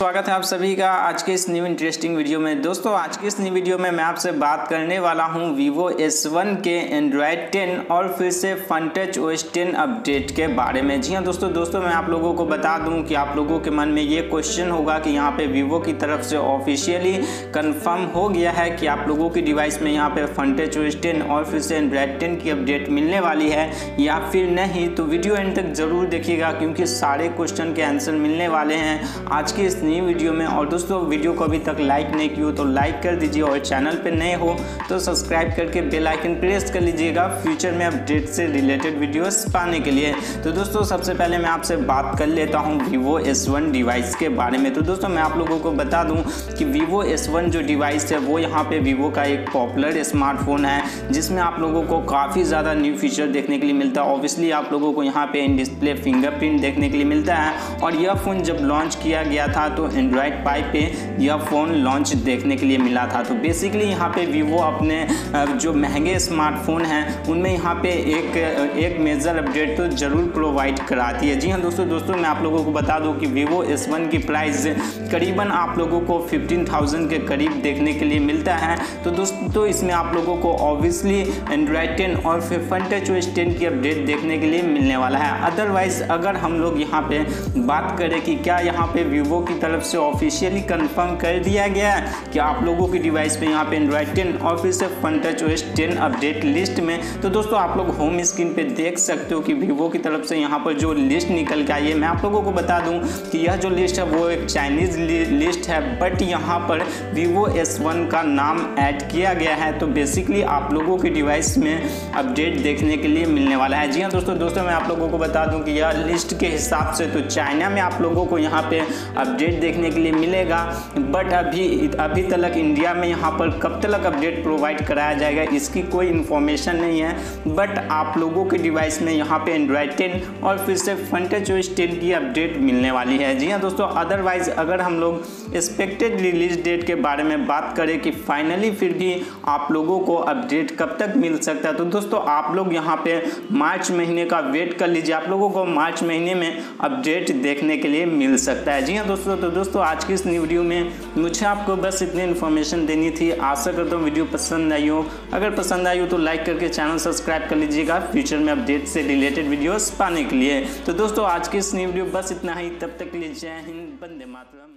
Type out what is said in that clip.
स्वागत है आप सभी का आज के इस न्यू इंटरेस्टिंग वीडियो में। दोस्तों, आज की इस न्यू वीडियो में मैं आपसे बात करने वाला हूँ Vivo S1 के Android 10 और फिर से टच OS 10 अपडेट के बारे में। जी हाँ, दोस्तों दोस्तों, मैं आप लोगों को बता दूँ कि आप लोगों के मन में ये क्वेश्चन होगा कि यहाँ पे Vivo की तरफ़ से ऑफिशियली कन्फर्म हो गया है कि आप लोगों की डिवाइस में यहाँ पे फन टच OS 10 और फिर से एंड्रॉयड टेन की अपडेट मिलने वाली है या फिर नहीं। तो वीडियो एंड तक ज़रूर देखिएगा, क्योंकि सारे क्वेश्चन के आंसर मिलने वाले हैं आज की इस नई वीडियो में। और दोस्तों, वीडियो को अभी तक लाइक नहीं की हो तो लाइक कर दीजिए। और चैनल पर नए हो तो सब्सक्राइब करके बेल आइकन प्रेस कर लीजिएगा। फ्यूचर में अपडेट से रिलेटेड वीडियोस पाने के लिए। तो दोस्तों, सबसे पहले मैं आपसे बात कर लेता हूँ वीवो एस डिवाइस के बारे में। तो दोस्तों, मैं आप लोगों को बता दूँ कि वीवो एस जो डिवाइस है, वो यहाँ पर वीवो का एक पॉपुलर स्मार्टफ़ोन है, जिसमें आप लोगों को काफ़ी ज़्यादा न्यू फीचर देखने के लिए मिलता है। ऑब्वियसली आप लोगों को यहाँ पे इन डिस्प्ले फिंगरप्रिंट देखने के लिए मिलता है। और यह फ़ोन जब लॉन्च किया गया था तो एंड्रॉयड पाई पे यह फ़ोन लॉन्च देखने के लिए मिला था। तो बेसिकली यहाँ पे वीवो अपने जो महँगे स्मार्टफ़ोन हैं, उनमें यहाँ पे एक एक मेजर अपडेट तो ज़रूर प्रोवाइड कराती है। जी हाँ दोस्तों दोस्तों मैं आप लोगों को बता दूँ कि वीवो एस की प्राइस करीबन आप लोगों को फिफ्टीन के करीब देखने के लिए मिलता है। तो दोस्तों, इसमें आप लोगों को ऑब्वियसली एंड्रॉयड टेन और फिर फन टच ओएस टेन की अपडेट देखने के लिए मिलने वाला है। अदरवाइज़ अगर हम लोग यहाँ पे बात करें कि क्या यहाँ पे वीवो की तरफ़ से ऑफिशियली कंफर्म कर दिया गया कि आप लोगों की डिवाइस पे यहाँ पे एंड्रॉयड 10 और फिर से Funtouch OS 10 update list में। तो दोस्तों, आप लोग होम स्क्रीन पे देख सकते हो कि वीवो की तरफ़ से यहाँ पर जो लिस्ट निकल के आई है। मैं आप लोगों को बता दूँ कि यह जो लिस्ट है, वो एक चाइनीज़ लिस्ट है बट यहाँ पर वीवो एस का नाम ऐड किया गया है। तो बेसिकली आप लोगों की डिवाइस में अपडेट देखने के लिए मिलने वाला है। जी हाँ दोस्तों दोस्तों, मैं आप लोगों को बता दूँ कि यह लिस्ट के हिसाब से तो चाइना में आप लोगों को यहाँ पे अपडेट देखने के लिए मिलेगा। बट अभी अभी तक इंडिया में यहाँ पर कब तक अपडेट प्रोवाइड कराया जाएगा, इसकी कोई इन्फॉर्मेशन नहीं है। बट आप लोगों के डिवाइस में यहाँ पे एंड्रॉयड टेन और फिर से फ्रंटेज टेन की अपडेट मिलने वाली है। जी हाँ दोस्तों अदरवाइज़ अगर हम लोग एक्सपेक्टेड रिलीज़ डेट के बारे में बात करें कि फाइनली फिर भी आप लोगों को अपडेट कब तक मिल सकता है तो दोस्तों आप लोग यहाँ पे मार्च महीने का वेट कर लीजिए। आप लोगों को मार्च महीने में अपडेट देखने के लिए मिल सकता है। जी हाँ दोस्तों तो दोस्तों, आज की इस वीडियो में मुझे आपको बस इतनी इन्फॉर्मेशन देनी थी। आशा करता हूँ वीडियो पसंद आई हो। अगर पसंद आई हो तो लाइक करके चैनल सब्सक्राइब कर लीजिएगा। फ्यूचर में अपडेट से रिलेटेड वीडियोस पाने के लिए। तो दोस्तों, आज की इस वीडियो बस इतना ही। तब तक के लिए जय हिंद बंदे मातरम।